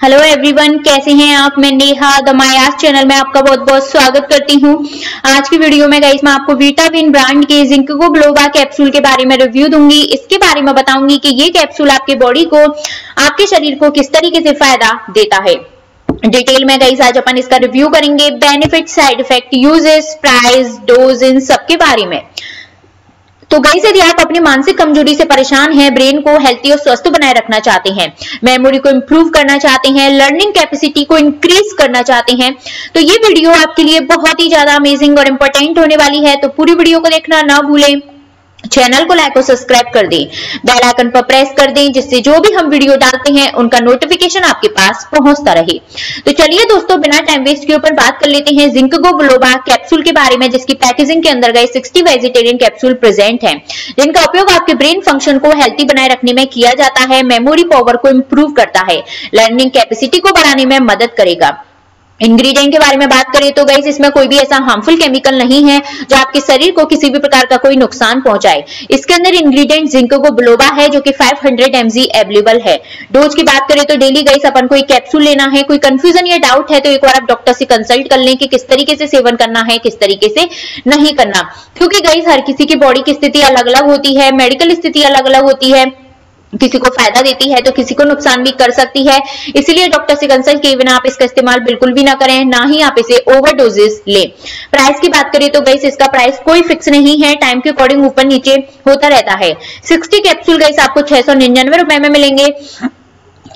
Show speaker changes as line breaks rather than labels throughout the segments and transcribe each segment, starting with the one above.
Hello everyone कैसे हैं आप? मैं नेहा द मायास चैनल में आपका बहुत बहुत स्वागत करती हूँ। आज की वीडियो में गाइस मैं आपको विटाविन ब्रांड के जिंको ग्लोबा कैप्सूल के बारे में रिव्यू दूँगी। इसके बारे में बताऊँगी कि ये कैप्सूल आपके बॉडी को, आपके शरीर को किस तरीके से फ़ायदा देता है। डिटेल में गाइस आज अपन इसका रिव्यू करेंगे। Benefit side effect uses price dose इन सबके बारे में। तो गई यदि आप अपनी मानसिक कमज़ोरी से परेशान हैं ब्रेन को हेल्थी और स्वस्थ बनाए रखना चाहते हैं मेमोरी को इंप्रूव करना चाहते हैं लर्निंग कैपेसिटी को इंक्रीज करना चाहते हैं तो ये वीडियो आपके लिए बहुत ही ज़्यादा अमेजिंग और इंपॉर्टेंट होने वाली है। तो पूरी वीडियो को देखना ना भूलें। चैनल को लाइक और सब्सक्राइब कर दें। बेल आइकन पर प्रेस कर दें, जिससे जो भी हम वीडियो डालते हैं, उनका नोटिफिकेशन आपके पास पहुँचता रहे। तो चलिए दोस्तों, बिना टाइम वेस्ट के ऊपर बात कर लेते हैं जिंकगो ग्लोबा कैप्सूल के बारे में, जिसकी पैकेजिंग के अंदर गए 60 वेजिटेरियन कैप्सूल प्रेजेंट है। जिनका उपयोग आपके ब्रेन फ़ंक्शन को हेल्थी बनाए रखने में किया जाता है मेमोरी पावर को इम्प्रूव करता है। लर्निंग कैपेसिटी को बढ़ाने में मदद करेगा। इंग्रेडिएंट के बारे में बात करें तो गाइस इसमें कोई भी ऐसा हार्मफुल केमिकल नहीं है जो आपके शरीर को किसी भी प्रकार का कोई नुकसान पहुँचाए। इसके अंदर इंग्रेडिएंट जिंक को ब्लोबा है, जो कि 500 हंड्रेड अवेलेबल है। डोज की बात करें तो डेली गाइस अपन को एक कैप्सूल लेना है, कोई कंफ्यूजन या डाउट है तो एक बार आप डॉक्टर से कंसल्ट कर लें कि किस तरीके से सेवन करना है, किस तरीके से नहीं करना। क्योंकि गाइस हर किसी की बॉडी की स्थिति अलग अलग होती है मेडिकल स्थिति अलग अलग होती है। किसी को फ़ायदा देती है तो किसी को नुकसान भी कर सकती है। इसीलिए डॉक्टर से कंसल्ट किए बिना आप इसका इस्तेमाल बिल्कुल भी ना करें, ना ही आप इसे ओवर डोजेस लें। प्राइस की बात करें तो गैस इसका प्राइस कोई फिक्स नहीं है टाइम के अकॉर्डिंग ऊपर नीचे होता रहता है। 60 कैप्सूल गैस आपको छह सौ निन्यानवे रुपए में मिलेंगे।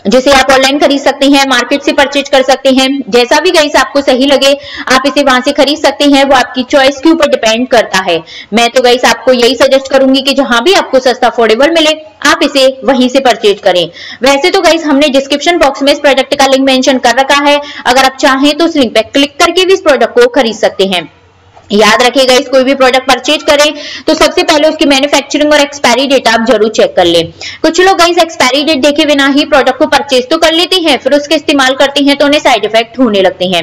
जिसे आप ऑनलाइन खरीद सकते हैं मार्केट से परचेज कर सकते हैं। जैसा भी गाइस आपको सही लगे, आप इसे वहाँ से खरीद सकते हैं। वो आपकी चॉइस के ऊपर डिपेंड करता है। मैं तो गाइस आपको यही सजेस्ट करूँगी कि जहाँ भी आपको सस्ता अफोर्डेबल मिले, आप इसे वहीं से परचेज करें। वैसे तो गाइस हमने डिस्क्रिप्शन बॉक्स में इस प्रोडक्ट का लिंक मेंशन कर रखा है। अगर आप चाहें तो उस लिंक पर क्लिक करके भी इस प्रोडक्ट को खरीद सकते हैं। याद रखिएगा, इस कोई भी प्रोडक्ट परचेज करें तो सबसे पहले उसकी मैन्युफैक्चरिंग और एक्सपायरी डेट आप ज़रूर चेक कर लें। कुछ लोग गाइस एक्सपायरी डेट देखे बिना ही प्रोडक्ट को परचेज तो कर लेते हैं, फिर उसके इस्तेमाल करते हैं तो उन्हें साइड इफ़ेक्ट होने लगते हैं।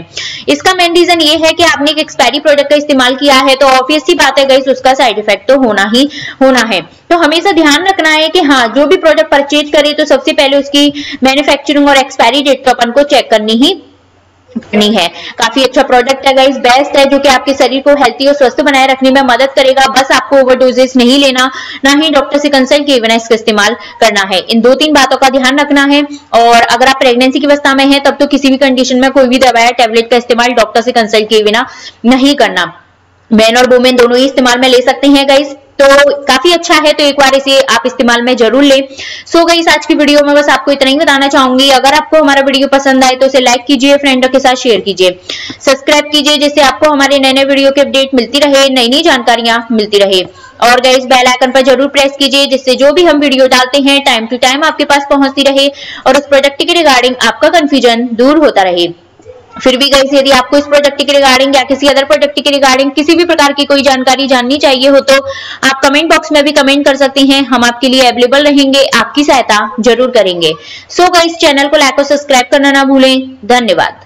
इसका मेन रीजन ये है कि आपने एक एक्सपायरी प्रोडक्ट का इस्तेमाल किया है तो ऑब्वियस सी बात है गाइस उसका साइड इफ़ेक्ट तो होना ही होना है। तो हमेशा ध्यान रखना है कि हाँ जो भी प्रोडक्ट परचेज करे तो सबसे पहले उसकी मैन्युफैक्चरिंग और एक्सपायरी डेट तो अपन को चेक करनी ही करनी है। काफ़ी अच्छा प्रोडक्ट है गाइस बेस्ट है जो कि आपके शरीर को हेल्थी और स्वस्थ बनाए रखने में मदद करेगा। बस आपको ओवरडोजेस नहीं लेना, ना ही डॉक्टर से कंसल्ट किए बिना इसका इस्तेमाल करना है। इन दो तीन बातों का ध्यान रखना है और अगर आप प्रेगनेंसी की अवस्था में है, तब तो किसी भी कंडीशन में कोई भी दवा या टेबलेट का इस्तेमाल डॉक्टर से कंसल्ट किए बिना नहीं करना। मैन और वुमेन दोनों ही इस्तेमाल में ले सकते हैं गाइस तो काफ़ी अच्छा है तो एक बार इसे आप इस्तेमाल में ज़रूर लें। सो गई आज की वीडियो में बस आपको इतना ही बताना चाहूँगी। अगर आपको हमारा वीडियो पसंद आए तो इसे लाइक कीजिए फ्रेंडों के साथ शेयर कीजिए। सब्सक्राइब कीजिए, जिससे आपको हमारे नए नए वीडियो के अपडेट मिलती रहे नई नई जानकारियाँ मिलती रहे। और गई बेल आइकन पर ज़रूर प्रेस कीजिए, जिससे जो भी हम वीडियो डालते हैं टाइम टू टाइम आपके पास पहुँचती रहे और उस प्रोडक्ट के रिगार्डिंग आपका कंफ्यूजन दूर होता रहे। फिर भी गई यदि आपको इस प्रोडक्ट के रिगार्डिंग या किसी अदर प्रोडक्ट के रिगार्डिंग किसी भी प्रकार की कोई जानकारी जाननी चाहिए हो तो आप कमेंट बॉक्स में भी कमेंट कर सकते हैं। हम आपके लिए अवेलेबल रहेंगे आपकी सहायता ज़रूर करेंगे। सो so, इस चैनल को लाइक और सब्सक्राइब करना ना भूलें। धन्यवाद।